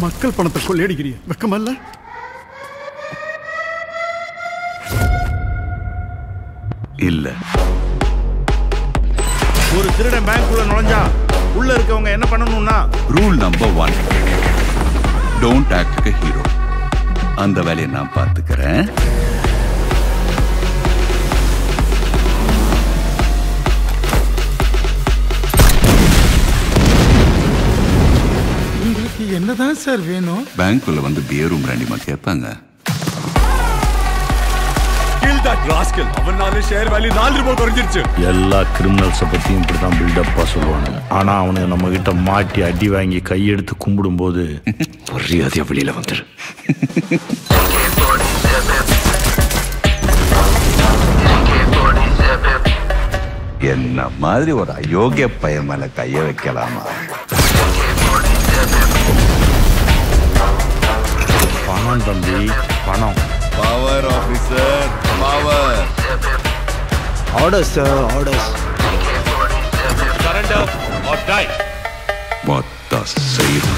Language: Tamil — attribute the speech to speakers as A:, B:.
A: மக்கள் பணத்தை கொள்ளையடிக்கிறிய வெக்கமல்ல?
B: இல்ல.
C: ஒரு திருடன் பேங்க்குள்ள நுழைஞ்சா உள்ள இருக்கவங்க என்ன பண்ணணும்னா?
B: Rule number one don't act hero அந்த வேலையை நான் பார்த்துக்கிறேன்.
A: என்னதான் சார் வேணும்?
B: பேங்க்குள்ள வந்து பியரும் பிராண்டிமா கேட்பாங்க.
D: அவனால ஷேர் வேல்யூ நாலு ரூபாய் குறைஞ்சிருச்சு.
E: எல்லா கிரிமினல்ஸை பற்றியும் இப்படி தான் பில்டப்பாக சொல்லுவானுங்க. ஆனால் அவனுங்க நம்ம கிட்ட மாட்டி அடி வாங்கி கையெடுத்து கும்பிடும்போது மரியாதையாக வெளியில் வந்துரு.
B: என்ன மாதிரி ஒரு அயோக்கிய பையன் மேல கைய வைக்கலாமா?
E: பணம் தம்பி பணம்.
C: Power officer power
F: orders sir orders
D: surrender or die
B: மொத்த செய்யும்